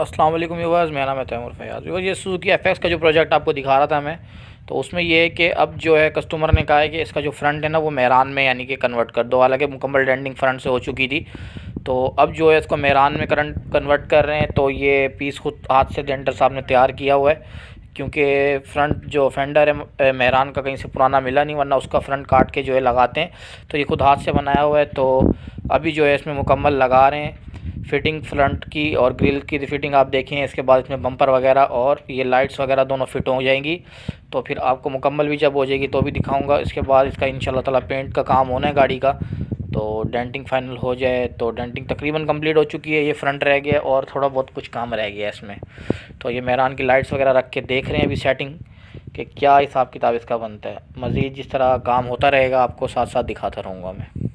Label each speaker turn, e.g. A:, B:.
A: अस्सलाम वालेकुम मेरा नाम है तैमूर फयाज। व्यूवर्स, ये सुजुकी एफ़ का जो प्रोजेक्ट आपको दिखा रहा था मैं तो उसमें ये है कि अब जो है कस्टमर ने कहा है कि इसका जो फ्रंट है ना, वो मेहरान में यानी कि कन्वर्ट कर दो। हालाँकि मुकम्मल डेंडिंग फ्रंट से हो चुकी थी तो अब जो है इसको मेहरान में करंट कन्वर्ट कर रहे हैं तो ये पीस खुद हाथ से डेंटर साहब ने तैयार किया हुआ है, क्योंकि फ्रंट जो फेंडर है मेहरान का कहीं से पुराना मिला नहीं, वरना उसका फ्रंट काट के जो है लगाते हैं तो ये खुद हाथ से बनाया हुआ है तो अभी जो है इसमें मुकम्मल लगा रहे हैं। फिटिंग फ्रंट की और ग्रिल की फिटिंग आप देखें, इसके बाद इसमें बम्पर वगैरह और ये लाइट्स वगैरह दोनों फिट हो जाएँगी। तो फिर आपको मुकम्मल भी जब हो जाएगी तो भी दिखाऊँगा। इसके बाद इसका इन ताला पेंट का काम होना है गाड़ी का। तो डेंटिंग फाइनल हो जाए तो डेंटिंग तकरीबन कंप्लीट हो चुकी है, ये फ्रंट रह गया और थोड़ा बहुत कुछ काम रह गया इसमें। तो ये मेहरान की लाइट्स वगैरह रख के देख रहे हैं अभी सेटिंग कि क्या हिसाब किताब इसका बनता है। मज़ीद जिस तरह काम होता रहेगा, आपको साथ साथ दिखाता रहूँगा मैं।